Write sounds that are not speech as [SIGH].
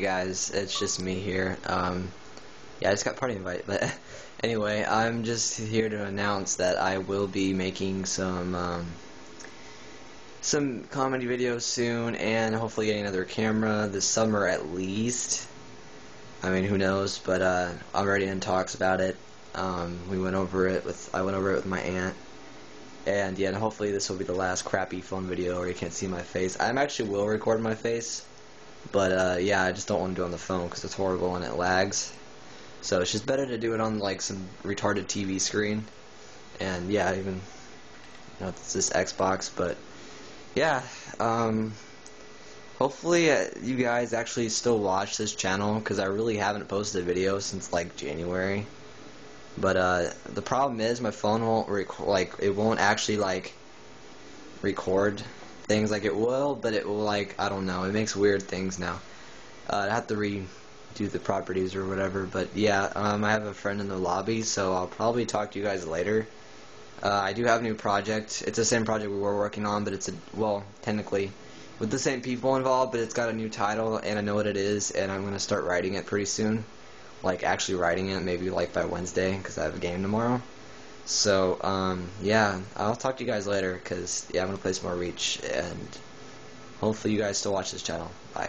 Guys, it's just me here. Um, yeah, I just got party invite, but [LAUGHS] anyway, I'm just here to announce that I will be making some um, some comedy videos soon, and hopefully getting another camera this summer at least. I mean, who knows? But uh, I'm already in talks about it. Um, we went over it with I went over it with my aunt, and yeah, and hopefully this will be the last crappy phone video where you can't see my face. I actually will record my face. But uh, yeah, I just don't want to do it on the phone because it's horrible and it lags. So it's just better to do it on like some retarded TV screen. And yeah, even you know, it's this Xbox, but yeah. Um, hopefully uh, you guys actually still watch this channel because I really haven't posted a video since like January. But uh, the problem is my phone won't like it won't actually like record things like it will, but it will like I don't know. It makes weird things now. Uh, I have to redo the properties or whatever. But yeah, um, I have a friend in the lobby, so I'll probably talk to you guys later. Uh, I do have a new project. It's the same project we were working on, but it's a well, technically, with the same people involved, but it's got a new title, and I know what it is, and I'm gonna start writing it pretty soon. Like actually writing it, maybe like by Wednesday, because I have a game tomorrow. So, um, yeah, I'll talk to you guys later, because, yeah, I'm going to play some more Reach, and hopefully you guys still watch this channel. Bye.